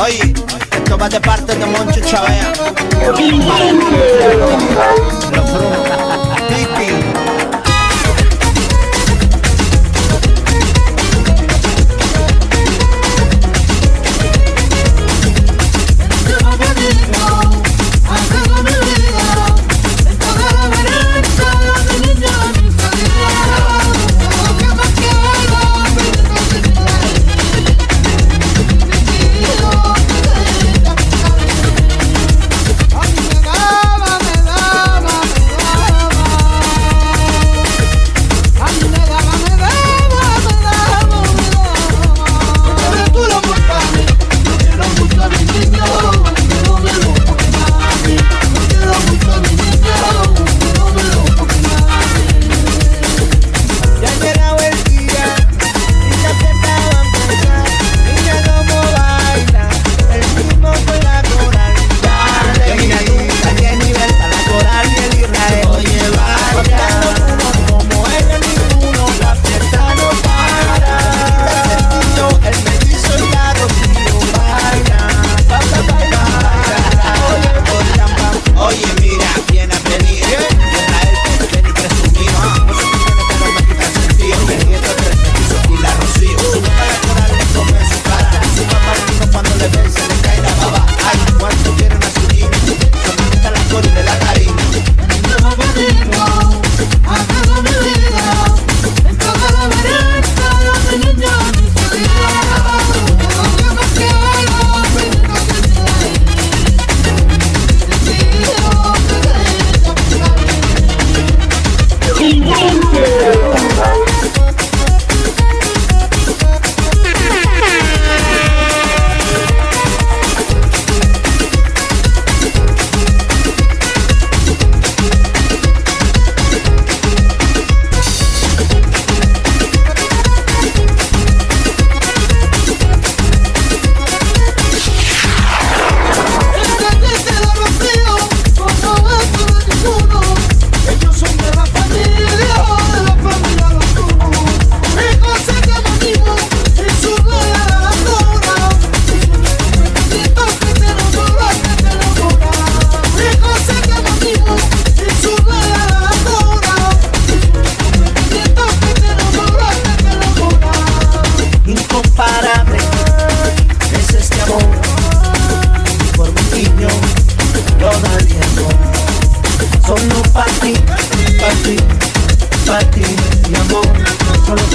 Oye, esto va de parte de Moncho Chavea. Los